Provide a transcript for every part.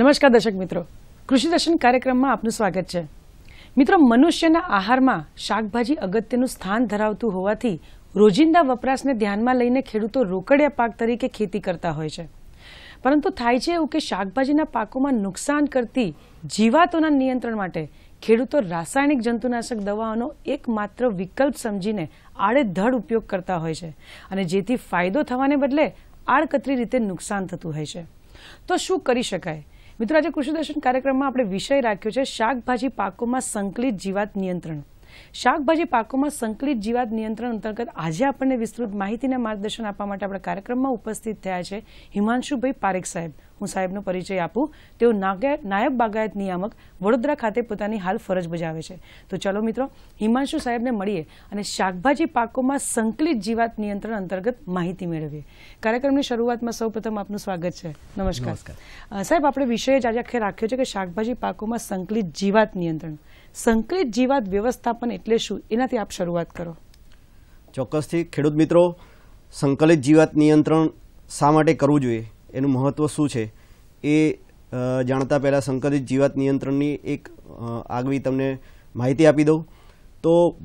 નમસ્કાર દર્શક મિત્રો. કૃષિ દર્શન કાર્યક્રમમાં આપનું સ્વાગત છે. મિત્રો, મનુષ્યના આહારમાં શાકભાજી અગત્યનું સ્થાન ધરાવતું હોવાથી રોજિંદા વપરાશને ધ્યાનમાં લઈને ખેડૂતો રોકડિયા પાક તરીકે ખેતી કરતા હોય છે. પરંતુ થાય છે એવું કે શાકભાજીના પાકોમાં નુકસાન કરતી જીવાતોના નિયંત્રણ માટે ખેડૂતો રાસાયણિક જંતુનાશક દવાઓનો એકમાત્ર વિકલ્પ સમજીને આડેધડ ઉપયોગ કરતા હોય છે અને જેથી ફાયદો થવાને બદલે આડકતરી રીતે નુકસાન થતું હોય છે. તો શું કરી શકાય? મિત્રો આજે કૃષિ દર્શન કાર્યક્રમમાં આપણે વિષય રાખ્યો છે શાકભાજી પાકોમાં સંકલિત જીવાત નિયંત્રણ શાકભાજી પાકોમાં સંકલિત જીવાત નિયંત્રણ અંતર્ગત આજે આપણને વિસ્તૃત માહિતીના માર્ગદર્શન આપવા માટે આપણા કાર્યક્રમમાં ઉપસ્થિત થયા છે હિમાંશુભાઈ પારેખ સાહેબ. હું સાહેબનો પરિચય આપું. તેઓ નાયબ બાગાયત નિયામક વડોદરા ખાતે પોતાની હાલ ફરજ બજાવે છે. તો ચલો મિત્રો હિમાંશુ સાહેબને મળીએ અને શાકભાજી પાકોમાં સંકલિત જીવાત નિયંત્રણ અંતર્ગત માહિતી મેળવીએ. કાર્યક્રમની શરૂઆતમાં સૌપ્રથમ આપનું સ્વાગત છે. નમસ્કાર. સાહેબ આપણે વિષય જ આજે આખે રાખ્યો છે કે શાકભાજી પાકોમાં સંકલિત જીવાત નિયંત્રણ. સંકલિત જીવાત વ્યવસ્થાપન એટલે શું? એનાથી આપ શરૂઆત કરો. ચોક્કસથી, ખેડૂત મિત્રો, સંકલિત જીવાત નિયંત્રણ શા માટે કરવું જોઈએ? એનું મહત્ત્વ શું છે? એ જાણતા પહેલાં સંકલિત જીવાત નિયંત્રણની એક આગવી તમને માહિતી આપી દઉં. તો,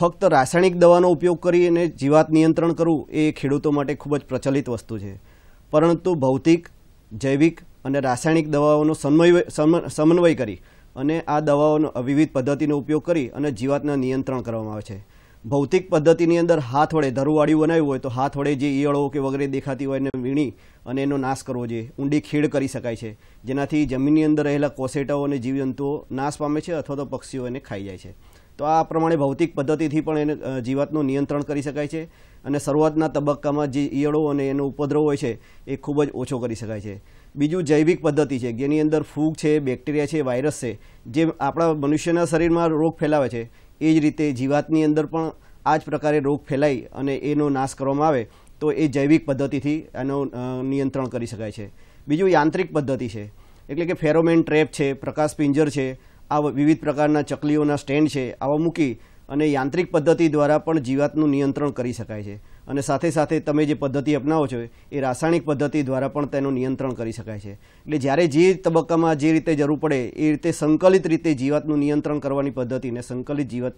ફક્ત રાસાયણિક દવાનો ઉપયોગ કરીને જીવાત નિયંત્રણ કરવું એ ખેડૂતો માટે ખૂબ જ પ્રચલિત વસ્તુ છે. પરંતુ ભૌતિક, જૈવિક અને રાસાયણિક દવાઓનો સમન્વય સમ- સમન્વય કરી અને આ દવાઓનો વિવિધ પદ્ધતિનો ઉપયોગ કરી અને જીવાતના નિયંત્રણ કરવામાં આવે છે. ભૌતિક પદ્ધતિની અંદર હાથ વડે ધરુવાડિયું બનાવ્યું હોય તો હાથ વડે જે ઈયળો કે વગેરે દેખાતી હોય એને વીણી અને એનો નાશ કરવો જોઈએ. ઊંડી ખેડ કરી શકાય છે. જેનાથી જમીનની અંદર રહેલા કોસેટાઓ અને જીવજંતુઓ નાશ પામે છે અથવા તો પક્ષીઓ એને ખાઈ જાય છે. તો આ પ્રમાણે ભૌતિક પદ્ધતિથી પણ એને જીવાતનું નિયંત્રણ કરી શકાય છે અને શરૂઆતના તબક્કામાં જે ઈયળો અને એનો ઉપદ્રવ હોય છે એ ખૂબ જ ઓછો કરી શકાય છે. બીજું જૈવિક પદ્ધતિ છે, જેની અંદર ફૂગ છે, બેક્ટેરિયા છે, વાયરસ છે, જે આપણા મનુષ્યના શરીરમાં રોગ ફેલાવે છે, એ જ રીતે જીવાતની અંદર પણ આ જ પ્રકારે રોગ ફેલાઈ અને એનો નાશ કરવામાં આવે, તો એ જૈવિક પદ્ધતિથી એનો નિયંત્રણ કરી શકાય છે. બીજું યાંત્રિક પદ્ધતિ છે, એટલે કે ફેરોમેન ટ્રેપ છે, પ્રકાશ પિંજર છે આ વિવિધ પ્રકારના ચકલીઓના સ્ટેન્ડ છે, આવા મૂકી અને યાંત્રિક પદ્ધતિ દ્વારા પણ જીવાતનું નિયંત્રણ કરી શકાય છે. અને સાથે સાથે તમે જે પદ્ધતિ અપનાવો છો એ રાસાયણિક પદ્ધતિ દ્વારા પણ તેનું નિયંત્રણ કરી શકાય છે. એટલે જ્યારે જે તબક્કામાં જે રીતે જરૂર પડે એ રીતે સંકલિત રીતે જીવાતનું નિયંત્રણ કરવાની પદ્ધતિને સંકલિત જીવાત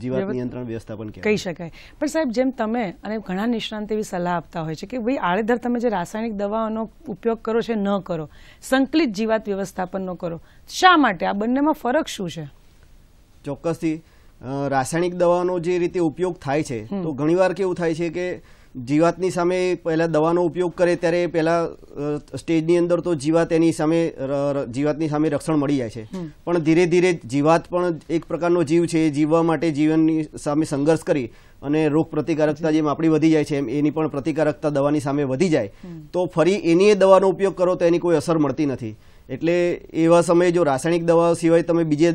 જીવાત નિયંત્રણ વ્યવસ્થાપન કહી શકાય. પણ સાહેબ જેમ તમે અને ઘણા નિષ્ણાંત એવી સલાહ આપતા હોય છે કે ભાઈ આડેધર તમે જે રાસાયણિક દવાઓનો ઉપયોગ કરો છો ન કરો. સંકલિત જીવાત વ્યવસ્થાપનનો કરો. શા માટે? આ બંનેમાં ફરક શું છે? ચોક્કસથી રાસાયણિક દવાનો જે રીતે ઉપયોગ થાય છે તો ઘણીવાર કેવું થાય છે કે જીવાતની સામે પહેલા દવાનો ઉપયોગ કરે ત્યારે પહેલા સ્ટેજની અંદર તો જીવાત એની સામે જીવાતની સામે રક્ષણ મળી જાય છે. પણ ધીરે ધીરે જીવાત પણ એક પ્રકારનો જીવ છે એ જીવવા માટે જીવનની સામે સંઘર્ષ કરી અને રોગ પ્રતિકારકતા જેમ આપણી વધી જાય છે એમ એની પણ પ્રતિકારકતા દવાની સામે વધી જાય. તો ફરી એની એ દવાનો ઉપયોગ કરો તો એની કોઈ અસર મળતી નથી. એટલે એવા સમયે જો રાસાયણિક દવાઓ સિવાય તમે બીજે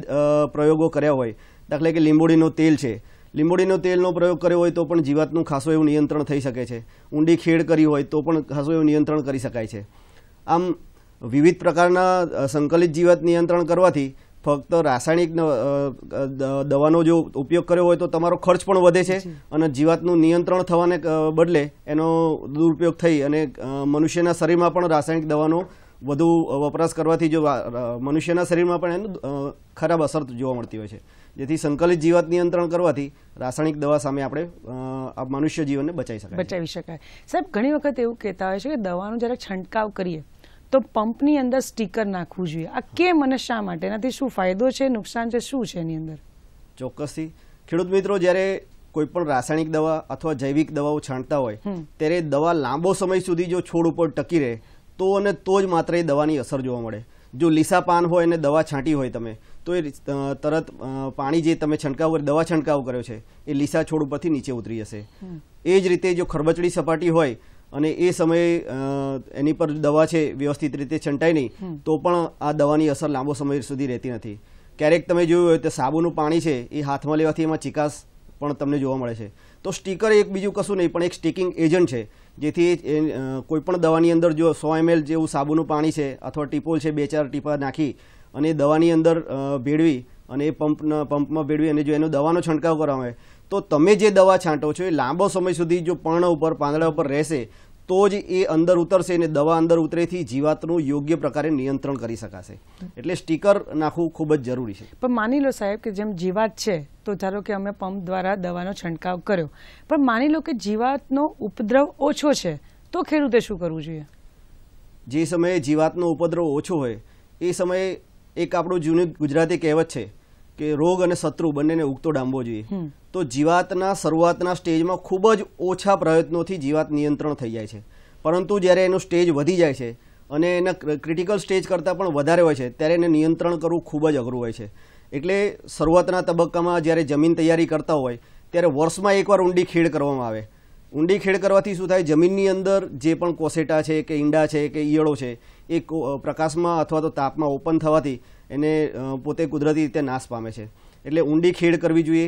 પ્રયોગો કર્યા હોય દાખલા કે લીંબોડીનો તેલ છે. લીંબોડીનો તેલનો પ્રયોગ કર્યો હોય તો પણ જીવાતનું ખાસું એવું નિયંત્રણ થઈ શકે છે. ઊંડી ખેડ કરી હોય તો પણ ખાસું એવું નિયંત્રણ કરી શકાય છે. આમ વિવિધ પ્રકારના સંકલિત જીવાત નિયંત્રણ કરવાથી ફક્ત રાસાયણિક દવાનો જો ઉપયોગ કર્યો હોય તો તમારો ખર્ચ પણ વધે છે અને જીવાતનું નિયંત્રણ થવાને બદલે એનો દુરુપયોગ થઈ અને મનુષ્યના શરીરમાં પણ રાસાયણિક દવાનો વધુ વપરાશ કરવાથી જો મનુષ્યના શરીરમાં પણ એનું ખરાબ અસર જોવા મળતી હોય છે. જેથી સંકલિત જીવાત નિયંત્રણ કરવાથી રાસાયણિક દવા સામે આપણે મનુષ્ય જીવનને બચાવી શકાય બચાવી શકાય. સાહેબ ઘણી વખત એવું કહેતા હોય છે કે દવાનો જ્યારે છંટકાવ કરીએ તો પંપની અંદર સ્ટીકર નાખવું જોઈએ. આ કેમ અને શા માટે? એનાથી શું ફાયદો છે નુકસાન છે શું છે એની અંદર? ચોક્કસથી. ખેડૂત મિત્રો જ્યારે કોઈ પણ રાસાયણિક દવા અથવા જૈવિક દવાઓ છાંટતા હોય ત્યારે દવા લાંબો સમય સુધી જો છોડ ઉપર ટકી રહે તો અને તો જ માત્ર એ દવાની અસર જોવા મળે. જો લીસા પાન હોય અને દવા છાંટી હોય તમે તો એ તરત પાણી જે તમે છંટકાવ દવા છંટકાવ કર્યો છે એ લીસા છોડ ઉપરથી નીચે ઉતરી જશે. એ જ રીતે જો ખરબચડી સપાટી હોય અને એ સમયે એની પર દવા છે વ્યવસ્થિત રીતે છંટાય નહીં તો પણ આ દવાની અસર લાંબો સમય સુધી રહેતી નથી. ક્યારેક તમે જોયું હોય તો સાબુનું પાણી છે એ હાથમાં લેવાથી એમાં ચિકાસ પણ તમને જોવા મળે છે. તો સ્ટીકર એક બીજું કશું નહીં પણ એક સ્ટીકિંગ એજન્ટ છે જેથી કોઈ પણ દવાની અંદર જો સો એમએલ જેવું સાબુનું પાણી છે અથવા ટીપોલ છે બે ચાર ટીપા નાખી અને એ દવાની અંદર ભેળવી અને એ પંપના પંપમાં ભેળવી અને જો એનો દવાનો છંટકાવ કરવામાં આવે તો તમે જે દવા છાંટો છો એ લાંબો સમય સુધી જો પર્ણ ઉપર પાંદડા ઉપર રહેશે તો જ એ અંદર ઉતરશે અને દવા અંદર ઉતરેથી જીવાતનું યોગ્ય પ્રકારે નિયંત્રણ કરી શકાશે. એટલે સ્ટીકર નાખવું ખૂબ જ જરૂરી છે. પણ માની લો સાહેબ કે જેમ જીવાત છે તો ધારો કે અમે પંપ દ્વારા દવાનો છંટકાવ કર્યો. પણ માની લો કે જીવાતનો ઉપદ્રવ ઓછો છે તો ખેડૂતે શું કરવું જોઈએ? જે સમયે જીવાતનો ઉપદ્રવ ઓછો હોય એ સમયે એક આપણું જૂની ગુજરાતી કહેવત છે કે રોગ અને શત્રુ બંનેને ઉગતો ડાંબવો જોઈએ. તો જીવાતના શરૂઆતના સ્ટેજમાં ખૂબ જ ઓછા પ્રયત્નોથી જીવાત નિયંત્રણ થઈ જાય છે. પરંતુ જ્યારે એનું સ્ટેજ વધી જાય છે અને એના ક્રિટિકલ સ્ટેજ કરતાં પણ વધારે હોય છે ત્યારે એને નિયંત્રણ કરવું ખૂબ જ અઘરું હોય છે. એટલે શરૂઆતના તબક્કામાં જ્યારે જમીન તૈયારી કરતા હોય ત્યારે વર્ષમાં એકવાર ઊંડી ખેડ કરવામાં આવે. ઊંડી ખેડ કરવાથી શું થાય? જમીનની અંદર જે પણ કોસેટા છે કે ઈંડા છે કે ઈયળો છે, એ પ્રકાશમાં અથવા તો તાપમાં ઓપન થવાથી એને પોતે કુદરતી રીતે નાશ પામે છે. એટલે ઊંડી ખેડ કરવી જોઈએ.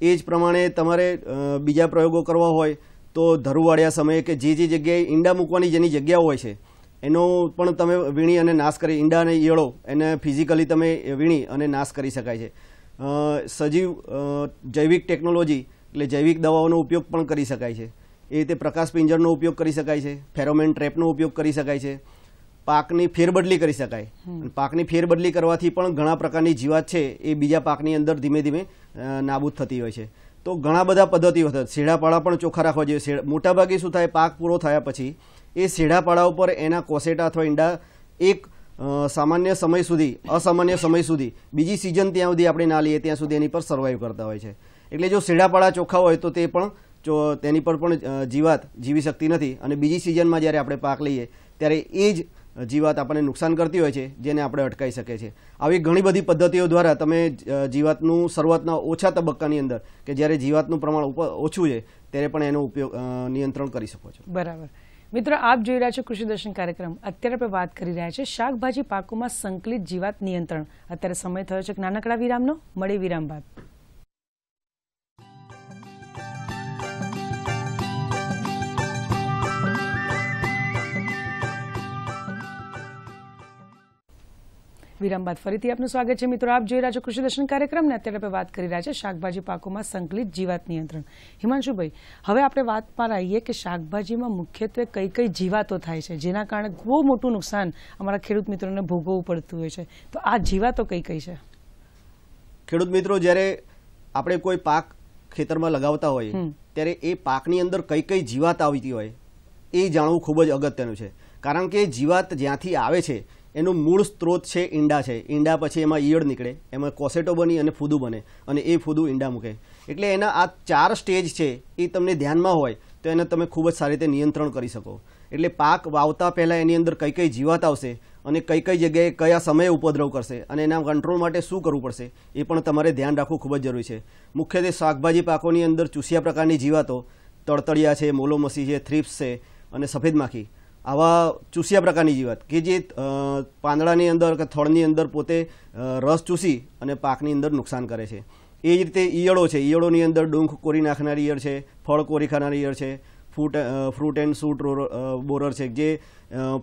એ જ પ્રમાણે તમારે બીજા પ્રયોગો કરવા હોય તો ધરુવાળ્યા સમયે કે જે જે જગ્યાએ ઈંડા મૂકવાની જેની જગ્યા હોય છે, એનો પણ તમે વીણી અને નાશ કરી, ઈંડા અને ઈયળો એને ફિઝિકલી તમે વીણી અને નાશ કરી શકાય છે. સજીવ જૈવિક ટેકનોલોજી એટલે જૈવિક દવાઓનો ઉપયોગ પણ કરી શકાય છે. એ રીતે પ્રકાશ પિંજરનો ઉપયોગ કરી શકાય છે ફેરોમેન ટ્રેપનો ઉપયોગ કરી શકાય છે પાકની ફેરબદલી કરી શકાય. પાકની ફેરબદલી કરવાથી પણ ઘણા પ્રકારની જીવાત છે એ બીજા પાકની અંદર ધીમે ધીમે નાબૂદ થતી હોય છે. તો ઘણા બધા પદ્ધતિઓ છે. શેઢાપાળા પણ ચોખ્ખા રાખવા જોઈએ. મોટાભાગે શું થાય પાક પૂરો થયા પછી એ શેઢાપાળા ઉપર એના કોસેટા અથવા ઈંડા એક સામાન્ય સમય સુધી અસામાન્ય સમય સુધી બીજી સિઝન ત્યાં સુધી આપણે ના લઈએ ત્યાં સુધી એની પર સર્વાઈવ કરતા હોય છે. એટલે જો શેઢાપાળા ચોખ્ખા હોય તો તે પણ જો તેની પર પણ જીવાત જીવી શકતી નથી અને બીજી સિઝનમાં જ્યારે આપણે પાક લઈએ, ત્યારે એ જ જીવાત આપણને નુકસાન કરતી હોય છે, જેને આપણે અટકાવી શકીએ છીએ. આવી ઘણી બધી પદ્ધતિઓ દ્વારા તમે જીવાતનું શરૂઆતના ઓછા તબક્કાની અંદર, કે જ્યારે જીવાતનું પ્રમાણ ઓછું છે, ત્યારે પણ એનો ઉપયોગ નિયંત્રણ કરી શકો છો. બરાબર. મિત્રો, આપ જોઈ રહ્યા છો કૃષિ દર્શન કાર્યક્રમ. અત્યારે આપણે વાત કરી રહ્યા છે શાકભાજી પાકોમાં સંકલિત જીવાત નિયંત્રણ. અત્યારે સમય થયો છે નાનકડા વિરામનો. મળે વિરામ બાદ. વિરામ બાદ ફરીથી આપનું સ્વાગત છે મિત્રો. આપ જોઈ રહ્યા છો કૃષિ દર્શન કાર્યક્રમ ને અત્યારે આપણે વાત કરી રહ્યા છે શાકભાજી પાકોમાં સંકલિત જીવાત નિયંત્રણ. હિમાંશુભાઈ હવે આપણે વાત પર આવીએ કે શાકભાજીમાં મુખ્યત્વે કઈ કઈ જીવાતો થાય છે જેના કારણે બહુ મોટું નુકસાન અમારા ખેડૂત મિત્રોને ભોગવવું પડતું હોય છે. તો આ જીવાતો કઈ કઈ છે? ખેડૂત મિત્રો જ્યારે આપણે કોઈ પાક ખેતરમાં લગાવતા હોઈએ ત્યારે એ પાકની અંદર કઈ કઈ જીવાત આવતી હોય એ જાણવું ખૂબ જ અગત્યનું છે. કારણ કે જીવાત જ્યાંથી આવે છે એનું મૂળ સ્ત્રોત છે ઈંડા છે. ઈંડા પછી એમાં ઈયળ નીકળે. એમાં કોસેટો બની અને ફૂદું બને અને એ ફૂદું ઈંડા મૂકે. એટલે એના આ ચાર સ્ટેજ છે એ તમને ધ્યાનમાં હોય તો એને તમે ખૂબ જ સારી રીતે નિયંત્રણ કરી શકો. એટલે પાક વાવતા પહેલાં એની અંદર કઈ કઈ જીવાત આવશે અને કઈ કઈ જગ્યાએ કયા સમયે ઉપદ્રવ કરશે અને એના કંટ્રોલ માટે શું કરવું પડશે એ પણ તમારે ધ્યાન રાખવું ખૂબ જ જરૂરી છે. મુખ્યત્વે શાકભાજી પાકોની અંદર ચૂસિયા પ્રકારની જીવાતો, તળતળિયા છે, મોલોમસી છે, થ્રિપ્સ છે અને સફેદ માખી. આવા ચૂસ્યા પ્રકારની જીવાત, કે જે પાંદડાની અંદર કે થળની અંદર પોતે રસ ચૂસી અને પાકની અંદર નુકસાન કરે છે. એ જ રીતે ઈયળો છે. ઈયળોની અંદર ડુંખ કોરી નાખનારી ઈયળ છે, ફળ કોરી ખાનારી ઈયળ છે ફ્રૂટ ફ્રૂટ એન્ડ રોર- બોરર છે, જે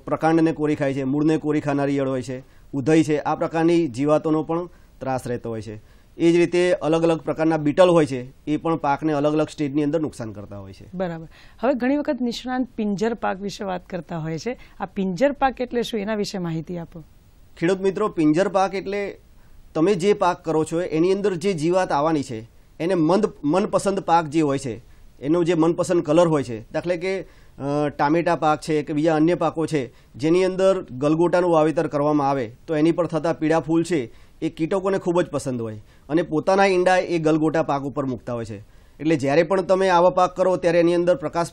પ્રકાંડને કોરી ખાય છે, મૂળને કોરી ખાનારી ઈયળ હોય છે, ઉધઈ છે, આ પ્રકારની જીવાતોનો પણ ત્રાસ રહેતો હોય છે. એ જ રીતે અલગ અલગ પ્રકારના બીટલ હોય છે એ પણ પાકને અલગ અલગ સ્ટેજની અંદર નુકસાન કરતા હોય છે. બરાબર. હવે ઘણી વખત નિષ્ણાંત પિંજર પાક વિશે વાત કરતા હોય છે. આ પિંજર પાક એટલે શું? એના વિશે માહિતી આપો. ખેડૂત મિત્રો પિંજર પાક એટલે તમે જે પાક કરો છો એની અંદર જે જીવાત આવવાની છે એને મન મનપસંદ પાક જે હોય છે એનો જે મનપસંદ કલર હોય છે દાખલે કે ટામેટા પાક છે કે બીજા અન્ય પાકો છે જેની અંદર ગલગોટાનું વાવેતર કરવામાં આવે તો એની પર થતા પીળા ફૂલ છે એ કીટકોને ખૂબ જ પસંદ હોય. અને પોતાના ઈંડા એ ગલગોટા પાક ઉપર મૂકતા હોય છે. એટલે જ્યારે પણ તમે આવા પાક કરો, ત્યારે એની અંદર પ્રકાશ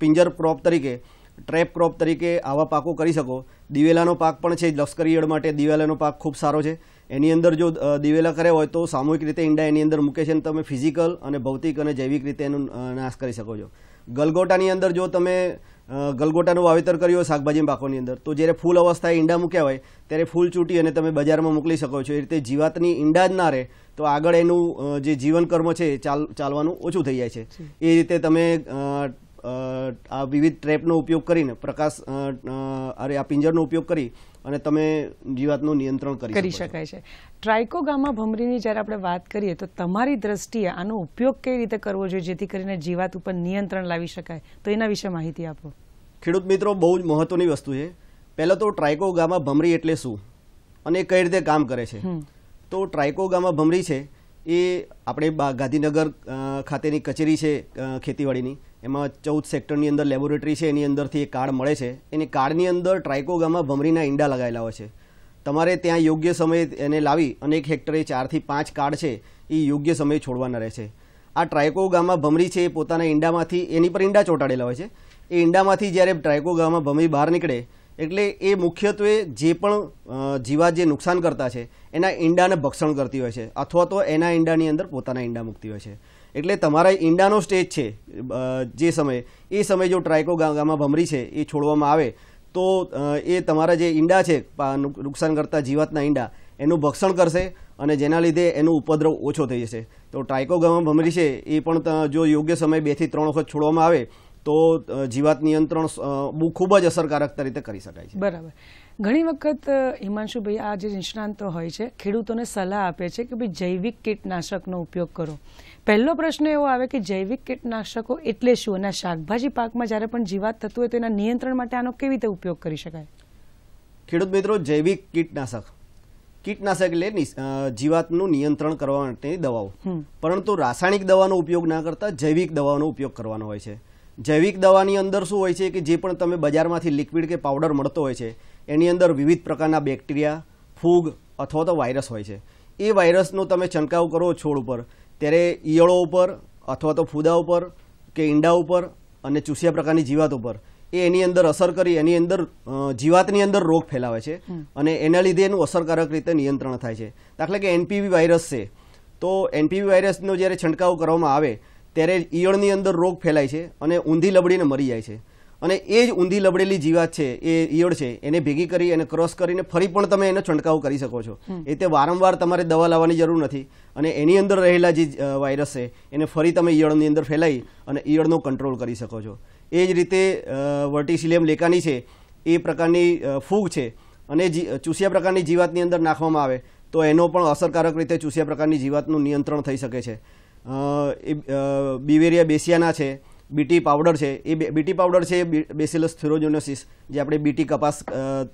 પિંજર ક્રોપ તરીકે, ટ્રેપ ક્રોપ તરીકે આવા પાકો કરી શકો. દિવેલાનો પાક પણ છે, લશ્કરી ઈયળ માટે દિવેલાનો પાક ખૂબ સારો છે. એની અંદર જો દિવેલા કર્યા હોય તો સામૂહિક રીતે ઈંડા એની અંદર મૂકે છે અને તમે ફિઝિકલ અને ભૌતિક અને જૈવિક રીતે એનો નાશ કરી શકો છો. ગલગોટાની અંદર જો તમે ગલગોટાનું વાવેતર કર્યું હોય શાકભાજી પાકોની અંદર તો જ્યારે ફૂલ અવસ્થાએ ઈંડા મૂક્યા હોય ત્યારે ફૂલ ચૂંટી અને તમે બજારમાં મોકલી શકો છો. એ રીતે જીવાતની ઈંડા જ ના રહે તો આગળ એનું જે જીવન કર્મ છે એ ચાલ ચાલવાનું ઓછું થઈ જાય છે. એ રીતે તમે આ વિવિધ ટ્રેપનો ઉપયોગ કરીને પ્રકાશ અરે આ પિંજરનો ઉપયોગ કરી અને તમે જીવાતનું નિયંત્રણ કરી. શકાય છે. ટ્રાઇકોગામા ભમરીની જ્યારે આપણે વાત કરીએ તો તમારી દ્રષ્ટિએ આનો ઉપયોગ કઈ રીતે કરવો જોઈએ જેથી કરીને જીવાત ઉપર નિયંત્રણ લાવી શકાય? તો એના વિશે માહિતી આપો. ખેડૂત મિત્રો બહુ જ મહત્વની વસ્તુ છે. પહેલાં તો ટ્રાઇકોગામા ભમરી એટલે શું? અને એ કઈ રીતે કામ કરે છે? તો ટ્રાઇકોગામા ભમરી છે એ આપણે ગાંધીનગર ખાતેની કચેરી છે ખેતીવાડીની. એમાં ચૌદ સેક્ટરની અંદર લેબોરેટરી છે, એની અંદરથી એ કાર્ડ મળે છે. એની કાર્ડની અંદર ટ્રાઇકોગામાં ભમરીના ઈંડા લગાવેલા હોય છે. તમારે ત્યાં યોગ્ય સમયે એને લાવી અને એક હેક્ટરે ચારથી પાંચ કાર્ડ છે, એ યોગ્ય સમયે છોડવાના રહે છે આ ટ્રાઇકોગામા ભમરી છે, એ પોતાના ઈંડામાંથી, એની પર ઈંડા ચોંટાડેલા હોય છે. એ ઈંડામાંથી જ્યારે ટ્રાયકોગામાં ભમરી બહાર નીકળે, એટલે એ મુખ્યત્વે જે પણ જીવા જે નુકસાન કરતા છે, એના ઈંડાને ભક્ષણ કરતી હોય છે, અથવા તો એના ઈંડાની અંદર પોતાના ઈંડા મૂકતી હોય છે. એટલે તમારા ઈંડાનો સ્ટેજ છે જે સમયે. એ સમયે જો ટ્રાઇકોગામા ભમરી છે, એ છોડવામાં આવે, તો એ તમારા જે ઈંડા છે નુકસાન કરતા જીવાતના ઈંડા, એનું ભક્ષણ કરશે અને જેના લીધે એનો ઉપદ્રવ ઓછો થઈ જશે. તો ટ્રાયકોગામા ભમરી છે, એ પણ જો યોગ્ય સમય બેથી ત્રણ વખત છોડવામાં આવે, તો જીવાત નિયંત્રણ બહુ ખૂબ જ અસરકારક રીતે કરી શકાય છે. બરાબર. ઘણી વખત હિમાંશુભાઈ, આ જે નિષ્ણાંતો હોય છે, ખેડૂતોને સલાહ આપે છે કે ભાઈ જૈવિક કીટનાશકનો ઉપયોગ કરો. પહેલો પ્રશ્ન એવો આવે કે જૈવિક કીટનાશકો એટલે શું? અને શાકભાજી પાકમાં જ્યારે પણ જીવાત થતું હોય તો એના નિયંત્રણ માટે આનો કેવી રીતે ઉપયોગ કરી શકાય? ખેડૂત મિત્રો જૈવિક કીટનાશક. કીટનાશક એટલે જીવાતનું નિયંત્રણ કરવા માટેની દવાઓ. પરંતુ રાસાયણિક દવાનો ઉપયોગ ના કરતા જૈવિક દવાનો ઉપયોગ કરવાનો હોય છે. જૈવિક દવાની અંદર શું હોય છે કે જે પણ તમે બજારમાંથી લિક્વિડ કે પાવડર મળતો હોય છે એની અંદર વિવિધ પ્રકારના બેક્ટેરિયા ફૂગ અથવા તો વાયરસ હોય છે. એ વાયરસનો તમે છંટકાવ કરો છોડ ઉપર. ત્યારે ઈયળો ઉપર અથવા તો ફૂદા ઉપર કે ઈંડા ઉપર અને ચૂસિયા પ્રકારની જીવાત ઉપર એ એની અંદર અસર કરી એની અંદર જીવાતની અંદર રોગ ફેલાવે છે અને એના લીધે એનું અસરકારક રીતે નિયંત્રણ થાય છે. દાખલા કે એનપીવી વાયરસ છે તો એનપીવી વાયરસનો જ્યારે છંટકાવ કરવામાં આવે ત્યારે ઈયળની અંદર રોગ ફેલાય છે અને ઊંધી લબડીને મરી જાય છે. અને એ જ ઊંધી લબડેલી જીવાત છે એ ઈયળ છે એને ભેગી કરી એને ક્રોસ કરીને ફરી પણ તમે એનો છંટકાવ કરી શકો છો. એ તે વારંવાર તમારે દવા લાવવાની જરૂર નથી. અને એની અંદર રહેલા જે વાયરસ છે એને ફરી તમે ઈયળની અંદર ફેલાઈ અને ઈયળનો કંટ્રોલ કરી શકો છો. એ જ રીતે વર્ટિસિલિયમ લેકાની છે એ પ્રકારની ફૂગ છે અને ચૂસિયા પ્રકારની જીવાતની અંદર નાખવામાં આવે તો એનો પણ અસરકારક રીતે ચૂસિયા પ્રકારની જીવાતનું નિયંત્રણ થઈ શકે છે. એ બિવેરિયા બેસિયાના છે બીટી પાવડર છે એ બીટી પાવડર છે બેસિલસ થિરોજોનોસિસ જે આપણે બીટી કપાસ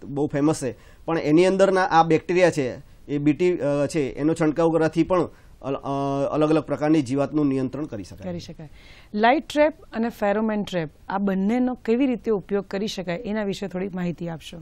બહુ ફેમસ છે. પણ એની અંદરના આ બેક્ટેરિયા છે એ બીટી છે એનો છંટકાવ કરવાથી પણ અલ- અલગ અલગ પ્રકારની જીવાતનું નિયંત્રણ કરી શકાય. કરી શકાય. લાઇટ ટ્રેપ અને ફેરોમેન ટ્રેપ આ બંનેનો કેવી રીતે ઉપયોગ કરી શકાય એના વિશે થોડી માહિતી આપશો?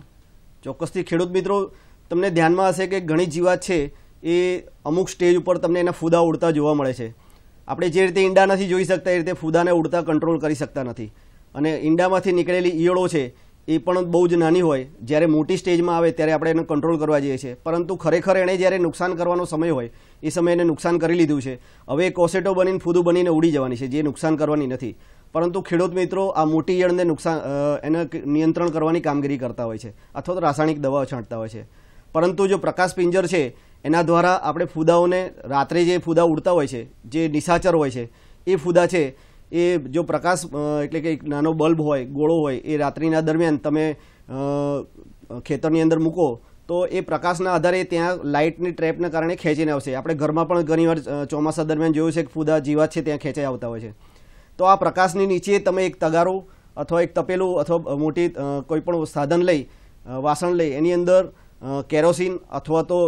ચોક્કસથી ખેડૂત મિત્રો તમને ધ્યાનમાં હશે કે ઘણી જીવાત છે એ અમુક સ્ટેજ ઉપર તમને એના ફૂદા ઉડતા જોવા મળે છે. આપણે જે રીતે ઈંડા નથી જોઈ શકતા, એ રીતે ફૂદાને ઉડતા કંટ્રોલ કરી શકતા નથી. અને ઈંડામાંથી નીકળેલી ઈયળો છે, એ પણ બહુ જ નાની હોય. જ્યારે મોટી સ્ટેજમાં આવે, ત્યારે આપણે એને કંટ્રોલ કરવા જઈએ છીએ. પરંતુ ખરેખર એણે જ્યારે નુકસાન કરવાનો સમય હોય, એ સમયે એને નુકસાન કરી લીધું છે. હવે કોસેટો બનીને ફૂદું બનીને ઉડી જવાની છે, જે નુકસાન કરવાની નથી. પરંતુ ખેડૂત મિત્રો, આ મોટી ઈયળને નુકસાન એને નિયંત્રણ કરવાની કામગીરી કરતા હોય છે. અથવા તો રાસાયણિક દવાઓ છાંટતા હોય છે. પરંતુ જો પ્રકાશ પિંજર છે એના દ્વારા આપણે ફૂદાઓને રાત્રે જે ફૂદા ઉડતા હોય છે, જે નિશાચર હોય છે, એ ફૂદા છે, એ જો પ્રકાશ એટલે કે એક નાનો બલ્બ હોય, ગોળો હોય, એ રાત્રિના દરમિયાન તમે ખેતરની અંદર મૂકો, તો એ પ્રકાશના આધારે ત્યાં લાઇટની ટ્રેપના કારણે ખેંચીને આવશે. આપણે ઘરમાં પણ ઘણીવાર ચોમાસા દરમિયાન જોયું છે કે ફૂદા જીવાત છે, ત્યાં ખેંચાઈ આવતા હોય છે. તો આ પ્રકાશની નીચે તમે એક તગારો અથવા એક તપેલું અથવા મોટી કોઈ પણ સાધન લઈ વાસણ લઈ, એની અંદર કેરોસીન અથવા તો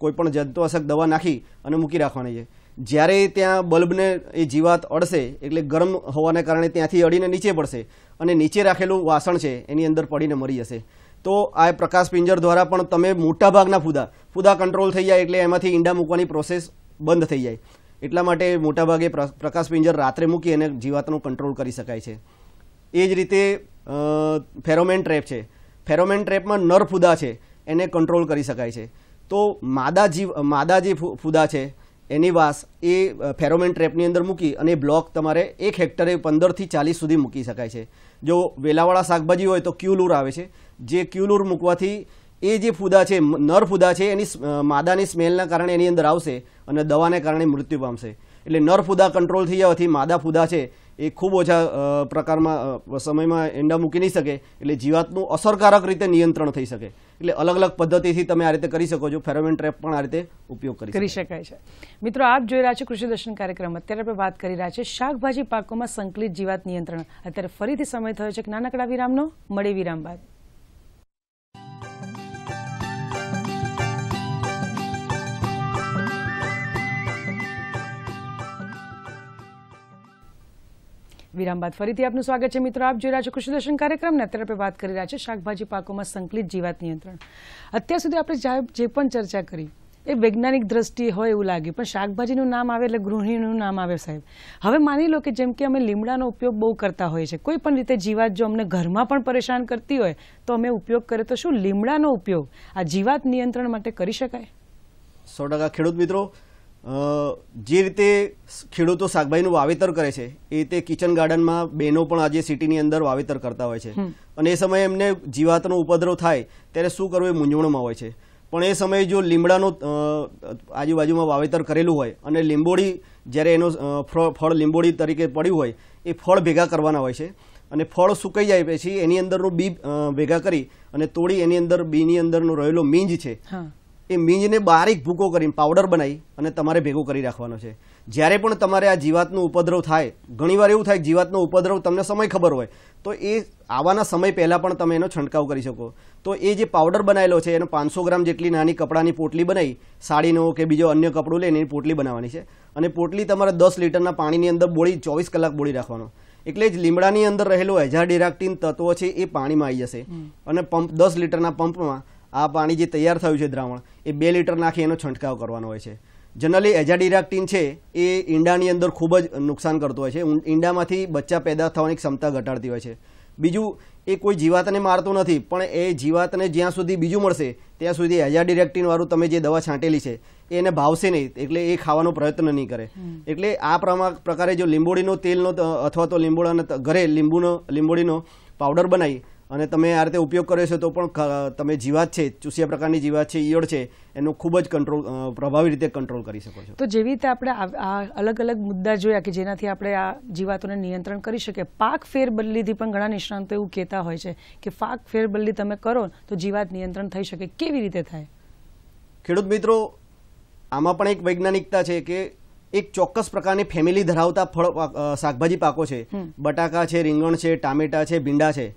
કોઈપણ કોઈ જંતુનાશક દવા નાખી અને મૂકી રાખવાની છે. જ્યારે ત્યાં બલ્બને એ જીવાત અડશે, એટલે ગરમ હોવાને કારણે ત્યાંથી અડીને નીચે પડશે અને નીચે રાખેલું વાસણ છે, એની અંદર પડીને મરી જશે. તો આ પ્રકાશ પિંજર દ્વારા પણ તમે મોટાભાગના ફૂદા ફૂદા કંટ્રોલ થઈ જાય એટલે એમાંથી ઈંડા મૂકવાની પ્રોસેસ બંધ થઈ જાય. એટલા માટે મોટાભાગે પ્રકાશ પિંજર રાત્રે મૂકી અને જીવાતનો કંટ્રોલ કરી શકાય છે. એ જ રીતે ફેરોમેન ટ્રેપ છે. ફેરોમેન ટ્રેપમાં નર ફૂદા છે. એને કંટ્રોલ કરી શકાય છે. તો માદા જીવ, માદા જે ફૂદા છે, એની વાસ એ ફેરોમેન ટ્રેપની અંદર મૂકી અને બ્લોક તમારે એક હેક્ટરે પંદરથી ચાલીસ સુધી મૂકી શકાય છે. જો વેલાવાળા શાકભાજી હોય તો ક્યુલુર આવે છે. જે ક્યુલુર મૂકવાથી એ જે ફૂદા છે નર ફૂદા છે, એની માદાની સ્મેલના કારણે એની અંદર આવશે અને દવાને કારણે મૃત્યુ પામશે. એટલે નર ફૂદા કંટ્રોલ થઈ જવાથી માદા ફૂદા છે એ ખૂબ ઓછા પ્રકારમાં સમયમાં એંડા મૂકી નહીં શકે. એટલે જીવાતનું અસરકારક રીતે નિયંત્રણ થઈ શકે. એટલે અલગ અલગ પદ્ધતિથી તમે આ રીતે કરી શકો છો. ફેરોમેન ટ્રેપ પણ આ રીતે ઉપયોગ કરી કરી શકાય. છે. મિત્રો આપ જોઈ રહ્યા છો કૃષિ દર્શન કાર્યક્રમ. અત્યારે આપણે વાત કરી રહ્યા છે શાકભાજી પાકોમાં સંકલિત જીવાત નિયંત્રણ. અત્યારે ફરીથી સમય થયો છે નાનકડા વિરામનો. મળી વિરામ બાદ. વિરામ બાદ ફરીથી આપનું સ્વાગત છે. મિત્રો, આપ જોઈ રહ્યા છો કૃષિ દર્શન કાર્યક્રમ. ને અત્યારે વાત કરી રહ્યા છે. શાકભાજી પાકોમાં સંકલિત જીવાત નિયંત્રણ. અત્યાર સુધી આપણે જા- પણ ચર્ચા કરી, એ વૈજ્ઞાનિક દ્રષ્ટિએ હોય એવું લાગ્યું પણ શાકભાજીનું નામ આવે એટલે ગૃહિણીનું નામ આવે સાહેબ. હવે માની લો કે જેમ કે અમે લીમડાનો ઉપયોગ બહુ કરતા હોઈએ છીએ. કોઈ પણ રીતે જીવાત જો અમને ઘરમાં પણ પરેશાન કરતી હોય, તો અમે ઉપયોગ કરીએ તો શું? લીમડાનો ઉપયોગ આ જીવાત નિયંત્રણ માટે કરી શકાય? સો ખેડૂત મિત્રો જે રીતે ખેડૂતો શાકભાજીનું વાવેતર કરે છે એ રીતે કિચન ગાર્ડનમાં બહેનો પણ આજે સિટીની અંદર વાવેતર કરતા હોય છે. અને એ સમયે એમને જીવાતનો ઉપદ્રવ થાય ત્યારે શું કરવું એ મૂંઝવણમાં હોય છે. પણ એ સમયે જો લીમડાનું આજુબાજુમાં વાવેતર કરેલું હોય અને લીંબોડી જ્યારે એનો ફળ લીંબોડી તરીકે પડ્યું હોય એ ફળ ભેગા કરવાના હોય છે. અને ફળ સુકાઈ જાય પછી એની અંદરનું બી ભેગા કરી અને તોડી એની અંદર બીની અંદરનો રહેલો મીંજ છે. એ મીંજને બારીક ભૂકો કરીને પાવડર બનાવી અને તમારે ભેગો કરી રાખવાનો છે. જ્યારે પણ તમારે આ જીવાતનો ઉપદ્રવ થાય ઘણીવાર એવું થાય જીવાતનો ઉપદ્રવ તમને સમય ખબર હોય તો એ આવવાના સમય પહેલાં પણ તમે એનો છંટકાવ કરી શકો. તો એ જે પાવડર બનાવેલો છે એનો પાંચસો ગ્રામ જેટલી નાની કપડાની પોટલી બનાવી સાડીનો કે બીજો અન્ય કપડું લઈને એની પોટલી બનાવવાની છે. અને પોટલી તમારે દસ લીટરના પાણીની અંદર બોળી ચોવીસ કલાક બોળી રાખવાનો. એટલે જ લીમડાની અંદર રહેલો એઝાડિરાક્ટિન તત્વો છે એ પાણીમાં આવી જશે. અને પંપ દસ લીટરના પંપમાં આ પાણી જે તૈયાર થયું છે દ્રાવણ એ બે લીટર નાખી એનો છંટકાવ કરવાનો હોય છે. જનરલી એજાડિરાક્ટિન છે એ ઈંડાની અંદર ખૂબ જ નુકસાન કરતું હોય છે. ઈંડામાંથી બચ્ચા પેદા થવાની ક્ષમતા ઘટાડતી હોય છે. બીજું એ કોઈ જીવાતને મારતું નથી પણ એ જીવાતને જ્યાં સુધી બીજું મળશે ત્યાં સુધી એજાડિરેક્ટિન વાળું તમે જે દવા છાંટેલી છે એને ભાવશે નહીં એટલે એ ખાવાનો પ્રયત્ન નહીં કરે. એટલે આ પ્રમાણ પ્રકારે જો લીંબોળીનો તેલનો અથવા તો લીંબોળાના ઘરે લીંબુનો લીંબોડીનો પાવડર બનાવી અને તમે આ રીતે ઉપયોગ કર્યો છે તો પણ તમે જીવાત છે ચૂસિયા પ્રકારની જીવાત છે ઈયળ છે એનો ખૂબ જ કંટ્રોલ પ્રભાવી રીતે કંટ્રોલ કરી શકો છો. તો જેવી રીતે આપણે આ અલગ અલગ મુદ્દા જોયા કે જેનાથી આપણે આ જીવાતોને નિયંત્રણ કરી શકીએ પાક ફેરબદલીથી પણ ઘણા નિષ્ણાંતો એવું કહેતા હોય છે કે પાક ફેરબદલી તમે કરો તો જીવાત નિયંત્રણ થઈ શકે. કેવી રીતે થાય? ખેડૂત મિત્રો આમાં પણ એક વૈજ્ઞાનિકતા છે કે એક ચોક્કસ પ્રકારની ફેમિલી ધરાવતા ફળ શાકભાજી પાકો છે. બટાકા છે રીંગણ છે ટામેટા છે ભીંડા છે.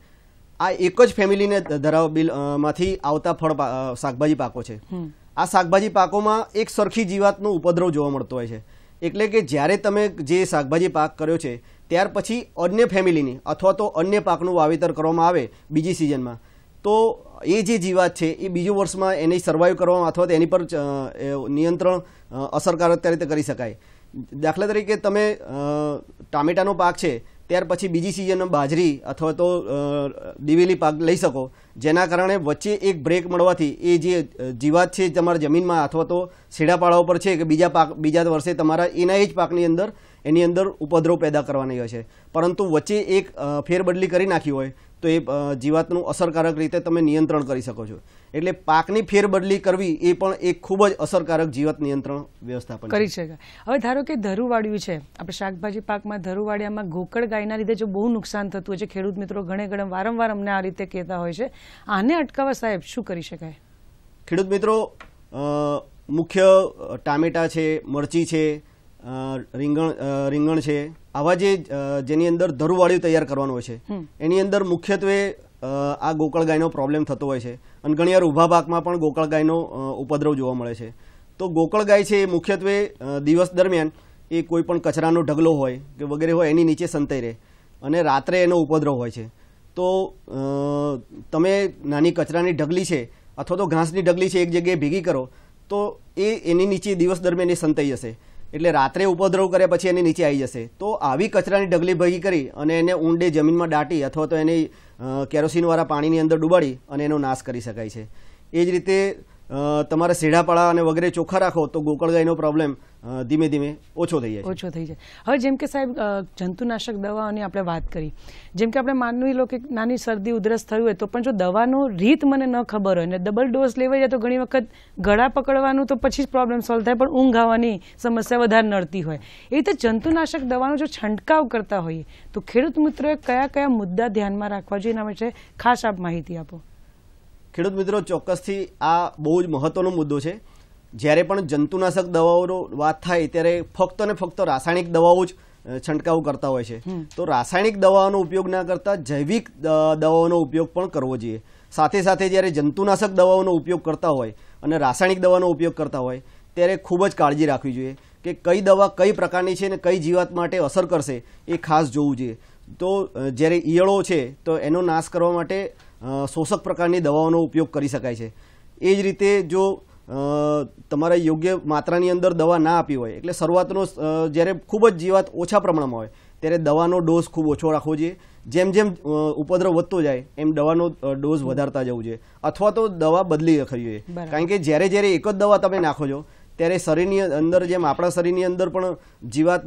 આ એક જ ફેમિલીને ધરાવ બિલમાંથી આવતા ફળ શાકભાજી પાકો છે. આ શાકભાજી પાકોમાં એક સરખી જીવાતનો ઉપદ્રવ જોવા મળતો હોય છે. એટલે કે જ્યારે તમે જે શાકભાજી પાક કર્યો છે ત્યાર પછી અન્ય ફેમિલીની અથવા તો અન્ય પાકનું વાવેતર કરવામાં આવે બીજી સિઝનમાં તો એ જે જીવાત છે એ બીજું વર્ષમાં એની સર્વાઈવ કરવામાં અથવા તો એની પર નિયંત્રણ અસરકારક રીતે કરી શકાય. દાખલા તરીકે તમે ટામેટાનો પાક છે ત્યાર પછી બીજી સિઝનમાં બાજરી અથવા તો દિવેલી પાક લઈ શકો. જેના કારણે વચ્ચે એક બ્રેક મળવાથી એ જે જીવાત છે તમારા જમીનમાં અથવા તો શેડાપાળા ઉપર છે કે બીજા પાક, બીજા વર્ષે તમારા એના જ પાકની અંદર, એની અંદર ઉપદ્રવ પેદા કરવાની હોય છે. પરંતુ વચ્ચે એક ફેરબદલી કરી નાખી હોય તો એ જીવાતનું અસરકારક રીતે તમે નિયંત્રણ કરી શકો છો. એટલે પાકની ફેરબદલી કરવી એ પણ એક ખૂબ જ અસરકારક જીવાત નિયંત્રણ વ્યવસ્થાપન કરી શકાય હવે ધારો કે ધરુવાડ્યું છે. આપણે શાકભાજી પાકમાં ધરુવાડિયામાં ગોકળ ગાયના લીધે જો બહુ નુકસાન થતું હોય છે ખેડૂત મિત્રો ઘણે ઘણે વારંવાર અમને આ રીતે કહેતા હોય છે. આને અટકાવવા સાહેબ શું કરી શકાય? ખેડૂત મિત્રો મુખ્ય ટામેટા છે મરચી છે રીંગણ રીંગણ છે. આવા જે જેની અંદર ધરુવાળિયું તૈયાર કરવાનું હોય છે. એની અંદર મુખ્યત્વે આ ગોકળ ગાયનો પ્રોબ્લેમ થતો હોય છે. અને ઘણીવાર ઊભા પાકમાં પણ ગોકળ ગાયનો ઉપદ્રવ જોવા મળે છે. તો ગોકળ ગાય છે એ મુખ્યત્વે દિવસ દરમિયાન એ કોઈ પણ કચરાનો ઢગલો હોય કે વગેરે હોય એની નીચે સંતાઈ રહે. અને રાત્રે એનો ઉપદ્રવ હોય છે. તો તમે નાની કચરાની ઢગલી છે અથવા તો ઘાસની ઢગલી છે એક જગ્યાએ ભેગી કરો તો એ એની નીચે દિવસ દરમિયાન એ સંતાઈ જશે. એટલે રાત્રે ઉપદ્રવ કરે પછી એની નીચે આવી જશે. તો આવી કચરાની ઢગલી ભેગી કરી અને એને ઊંડે જમીનમાં દાટી અથવા તો એને કેરોસીનવાળા પાણીની અંદર ડૂબાડી અને એનો નાશ કરી શકાય છે. એ જ રીતે તમારે સેઢાપાળા અને વગેરે ચોખ્ખા રાખો તો ગોકળગાયનો પ્રોબ્લેમ ધીમે ધીમે ઓછો થઈ જાય ઓછો થઈ જાય. હવે જેમ કે સાહેબ જંતુનાશક દવાઓની આપણે વાત કરી. જેમ કે આપણે માનવી કે નાની શરદી, ઉધરસ થયું હોય તો પણ જો દવાનો રીત મને ન ખબર હોય ને ડબલ ડોઝ લેવાઈ જાય તો ઘણી વખત ગળા પકડવાનું તો પછી જ પ્રોબ્લેમ સોલ્વ થાય, પણ ઊંઘ આવવાની સમસ્યા વધારે નડતી હોય. એ રીતે જંતુનાશક દવાનો જો છંટકાવ કરતા હોઈએ તો ખેડૂત મિત્રોએ કયા કયા મુદ્દા ધ્યાનમાં રાખવા જોઈએ? એના વિશે ખાસ આપ માહિતી આપો. ખેડૂત મિત્રો ચોક્કસથી આ બહુ જ મહત્વનો મુદ્દો છે. જ્યારે પણ જંતુનાશક દવાઓનો વાત થાય ત્યારે ફક્ત ને ફક્ત રાસાયણિક દવાઓ જ છંટકાવ કરતા હોય છે. તો રાસાયણિક દવાઓનો ઉપયોગ ના કરતા જૈવિક દવાઓનો ઉપયોગ પણ કરવો જોઈએ. સાથે સાથે જ્યારે જંતુનાશક દવાઓનો ઉપયોગ કરતા હોય અને રાસાયણિક દવાનો ઉપયોગ કરતા હોય ત્યારે ખૂબ જ કાળજી રાખવી જોઈએ કે કઈ દવા કઈ પ્રકારની છે અને કઈ જીવાત માટે અસર કરશે એ ખાસ જોવું જોઈએ. તો જ્યારે ઈયળો છે તો એનો નાશ કરવા માટે શોષક પ્રકારની દવાઓનો ઉપયોગ કરી શકાય છે. એ જ રીતે જો તમારે યોગ્ય માત્રાની અંદર દવા ના આપી હોય એટલે શરૂઆતનો જ્યારે ખૂબ જ જીવાત ઓછા પ્રમાણમાં હોય ત્યારે દવાનો ડોઝ ખૂબ ઓછો રાખવો જોઈએ. જેમ જેમ ઉપદ્રવ વધતો જાય એમ દવાનો ડોઝ વધારતા જવું જોઈએ. અથવા તો દવા બદલી રાખવી જોઈએ કારણ કે જ્યારે જ્યારે એક જ દવા તમે નાખો છો ત્યારે શરીરની અંદર જેમ આપણા શરીરની અંદર પણ જીવાત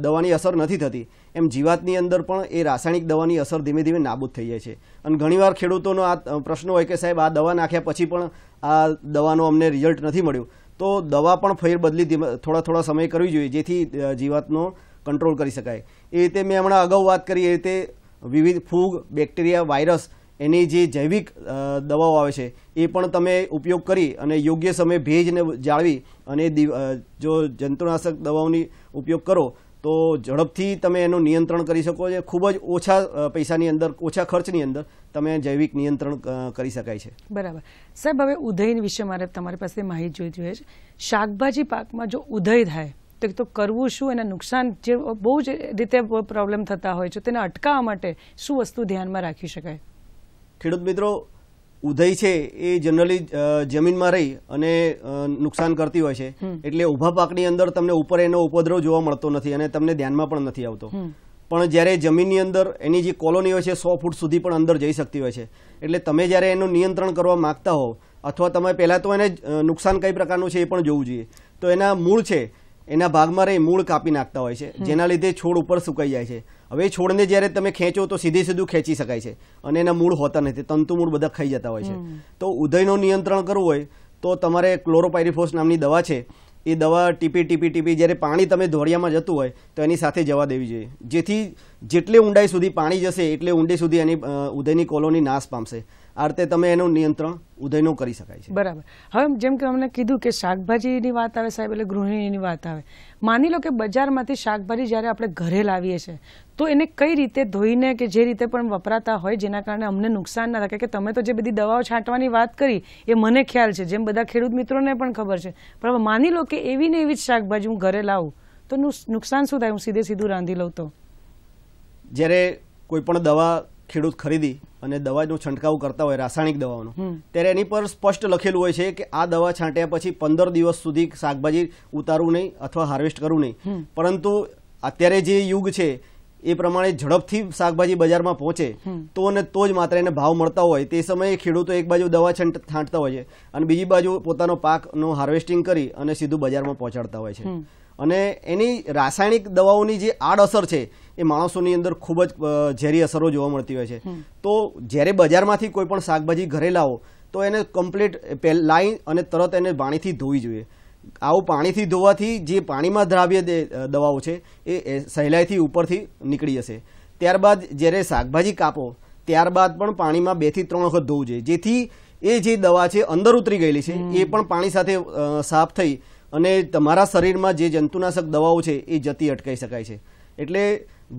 દવાની અસર નથી થતી, એમ જીવાતની અંદર પણ એ રાસાયણિક દવાની અસર ધીમે ધીમે નાબૂદ થઈ જાય છે. અને ઘણીવાર ખેડૂતોનો આ પ્રશ્ન હોય કે સાહેબ, આ દવા નાખ્યા પછી પણ આ દવાનો અમને રિઝલ્ટ નથી મળ્યું. તો દવા પણ ફેર બદલી ધીમે- થોડા થોડા સમય કરવી જોઈએ, જેથી જીવાતનો કંટ્રોલ કરી શકાય. એ રીતે મેં હમણાં અગાઉ વાત કરી, એ રીતે વિવિધ ફૂગ, બેક્ટેરિયા, વાયરસ એની જે જૈવિક દવાઓ આવે છે, એ પણ તમે ઉપયોગ કરી અને યોગ્ય સમયે ભેજને જાળવી અને જો જંતુનાશક દવાઓની ઉપયોગ કરો, તો ઝડપથી તમે એનું નિયંત્રણ કરી શકો છો. ખૂબ જ ઓછા પૈસાની અંદર, ઓછા ખર્ચની અંદર તમે જૈવિક નિયંત્રણ કરી શકાય છે. બરાબર. સાહેબ, હવે ઉધયન વિશે મારે તમારી પાસે માહિતી જોઈતી હોય છે. શાકભાજી પાકમાં જો ઉધઈ થાય, તો તો કરવું શું? એના નુકસાન જે બહુ જ રીતે પ્રોબ્લેમ થતા હોય છે. તેને અટકાવવા માટે શું વસ્તુ ધ્યાનમાં રાખી શકાય? ખેડૂત મિત્રો ઉધઈ છે એ જનરલી જમીનમાં રહી અને નુકસાન કરતી હોય છે. એટલે ઊભા પાકની અંદર તમને ઉપર એનો ઉપદ્રવ જોવા મળતો નથી અને તમને ધ્યાનમાં પણ નથી આવતો. પણ જ્યારે જમીનની અંદર એની જે કોલોની હોય છે સો ફૂટ સુધી પણ અંદર જઈ શકતી હોય છે. એટલે તમે જ્યારે એનું નિયંત્રણ કરવા માંગતા હો અથવા તમે પહેલાં તો એને નુકસાન કઈ પ્રકારનું છે એ પણ જોવું જોઈએ. તો એના મૂળ છે એના ભાગમાં રહી મૂળ કાપી નાખતા હોય છે. જેના લીધે છોડ ઉપર સુકાઈ જાય છે. હવે એ છોડને જ્યારે તમે ખેંચો તો સીધી સીધું ખેંચી શકાય છે અને એના મૂળ હોતા નથી. તંતુ મૂળ બધા ખાઈ જતા હોય છે. તો ઉદયનું નિયંત્રણ કરવું હોય તો તમારે ક્લોરોપાયરીફોસ નામની દવા છે. એ દવા ટીપી ટીપી ટીપી જ્યારે પાણી તમે ધોળિયામાં જતું હોય તો એની સાથે જવા દેવી જોઈએ. જેથી જેટલી ઊંડાઈ સુધી પાણી જશે એટલે ઊંડી સુધી એની ઉદયની કોલોની નાશ પામશે. આ રીતે તમે એનું નિયંત્રણ ઉદયનું કરી શકાય છે. બરાબર. હવે જેમ કે અમને કીધું કે શાકભાજીની વાત આવે સાહેબ એટલે ગૃહિણીની વાત આવે. માની લો કે બજારમાંથી શાકભાજી જ્યારે આપણે ઘરે લાવીએ છીએ તો એને કઈ રીતે ધોઈને કે જે રીતે પણ વપરાતા હોય જેના કારણે અમને નુકસાન ના થાય? કે તમે તો જે બધી દવાઓ છાંટવાની વાત કરી એ મને ખ્યાલ છે જેમ બધા ખેડૂત મિત્રોને પણ ખબર છે. પણ માની લો કે એવી ને એવી જ શાકભાજી હું ઘરે લાવું તો નુકસાન શું થાય? હું સીધે સીધું રાંધી લઉં તો? જ્યારે કોઈ પણ દવા ખેડૂત ખરીદી અને દવાનો છંટકાવ કરતા હોય રાસાયણિક દવાઓનો ત્યારે એની પર સ્પષ્ટ લખેલું હોય છે કે આ દવા છાંટ્યા પછી પંદર દિવસ સુધી શાકભાજી ઉતારવું નહીં અથવા હાર્વેસ્ટ કરવું નહીં. પરંતુ અત્યારે જે યુગ છે એ પ્રમાણે ઝડપથી શાકભાજી બજારમાં પહોંચે તો અને તો જ માત્ર એને ભાવ મળતા હોય. તે સમયે ખેડૂતો એક બાજુ દવા છંટ છાંટતા હોય છે અને બીજી બાજુ પોતાનો પાકનું હાર્વેસ્ટિંગ કરી અને સીધું બજારમાં પહોંચાડતા હોય છે. અને એની રાસાયણિક દવાઓની જે આડઅસર છે એ માણસોની અંદર ખૂબ જ ઝેરી અસરો જોવા મળતી હોય છે. તો જ્યારે બજારમાંથી કોઈ પણ શાકભાજી ઘરે લાવો તો એને કમ્પ્લીટ લાઈ અને તરત એને પાણીથી ધોવી જોઈએ. આવું પાણીથી ધોવાથી જે પાણીમાં દ્રાવ્ય દવાઓ છે એ સહેલાઈથી ઉપરથી નીકળી જશે. ત્યારબાદ જ્યારે શાકભાજી કાપો ત્યારબાદ પણ પાણીમાં બેથી ત્રણ વખત ધોવું જોઈએ. જેથી એ જે દવા છે અંદર ઉતરી ગયેલી છે એ પણ પાણી સાથે સાફ થઈ અને તમારા શરીરમાં જે જંતુનાશક દવાઓ છે એ જતી અટકાઈ શકાય છે. એટલે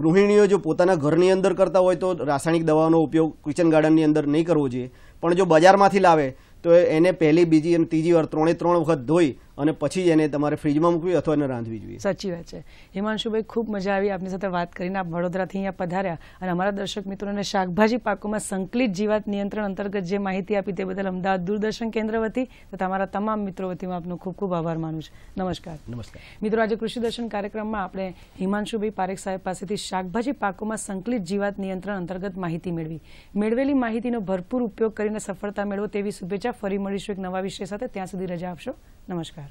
ગૃહિણીઓ જો પોતાના ઘરની અંદર કરતા હોય તો રાસાયણિક દવાનો ઉપયોગ કિચન ગાર્ડનની અંદર નહીં કરવો જોઈએ. પણ જો બજારમાંથી લાવે, તો એને પહેલી, બીજી અને ત્રીજી વાર ત્રણે ત્રણ વખત ધોઈ અને પછી જ એને તમારે ફ્રીજમાં મૂકવી અથવા એને રાંધવી જોઈએ. સાચી વાત છે. હિમાંશુભાઈ ખૂબ મજા આવી. આપની સાથે વાત કરીને આપ વડોદરાથી અહીંયા પધાર્યા અને અમારા દર્શક મિત્રોને શાકભાજી પાકોમાં સંકલિત જીવાત નિયંત્રણ અંતર્ગત જે માહિતી આપી તે બદલ અમદાવાદ દૂરદર્શન કેન્દ્ર વતી તથા અમારા તમામ મિત્રો વતી હું આપનો ખૂબ ખૂબ આભાર માનું છું. નમસ્કાર. નમસ્કાર. મિત્રો આજે કૃષિ દર્શન કાર્યક્રમમાં આપણે હિમાંશુભાઈ પારેખ સાહેબ પાસેથી શાકભાજી પાકોમાં સંકલિત જીવાત નિયંત્રણ અંતર્ગત માહિતી મેળવી. મેળવેલી માહિતીનો ભરપૂર ઉપયોગ કરીને સફળતા મેળવો તેવી શુભેચ્છા ફરી મળીશું એક નવા વિષય સાથે. ત્યાં સુધી રજા આપશો. નમસ્કાર.